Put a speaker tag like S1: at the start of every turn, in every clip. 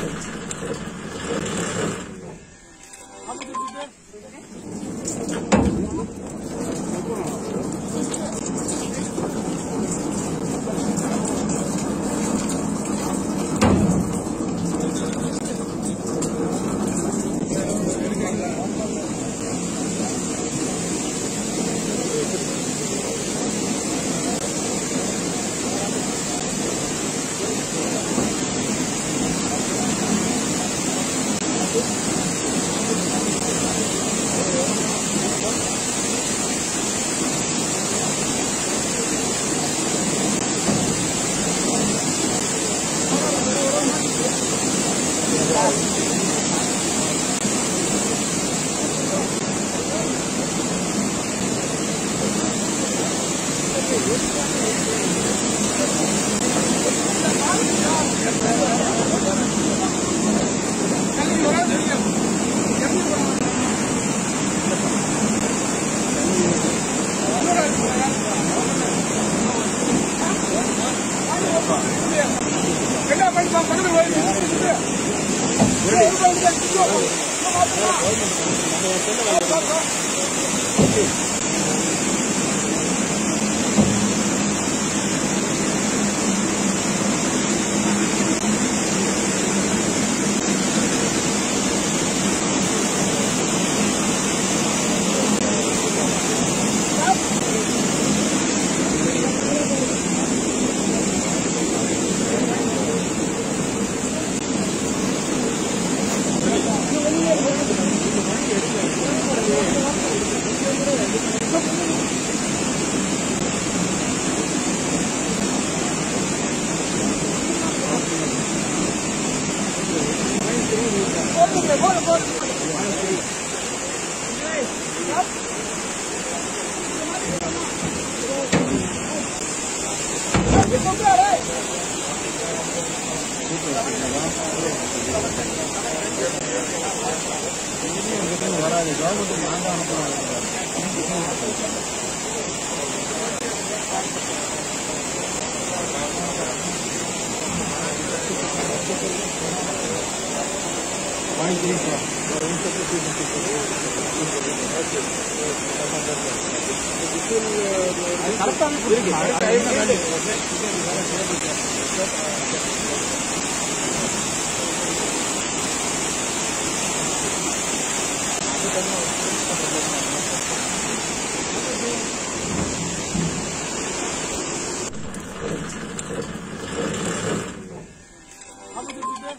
S1: Thank you. Kenapa ini bang? Kenapa ini bang? Thank you.
S2: எதுவும் வராது government நாங்கள்
S3: வாங்கிக்கிறீங்களா
S4: கரெக்டான Ama bir biber.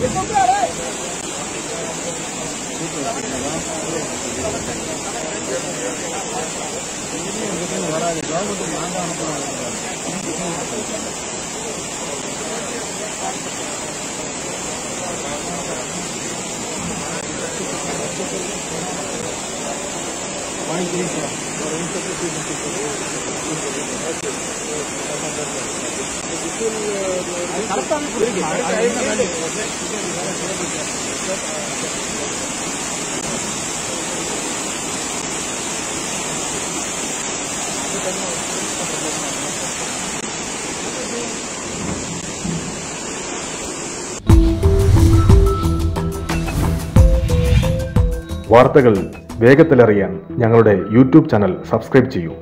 S2: வராது கவர்மெண்ட் நாங்கள் அனுப்புறோம்
S3: iglesia. வார்த்தைகள் വേഗത്തിലറിയാൻ ഞങ്ങളുടെ യൂട്യൂബ് ചാനൽ സബ്സ്ക്രൈബ് ചെയ്യൂ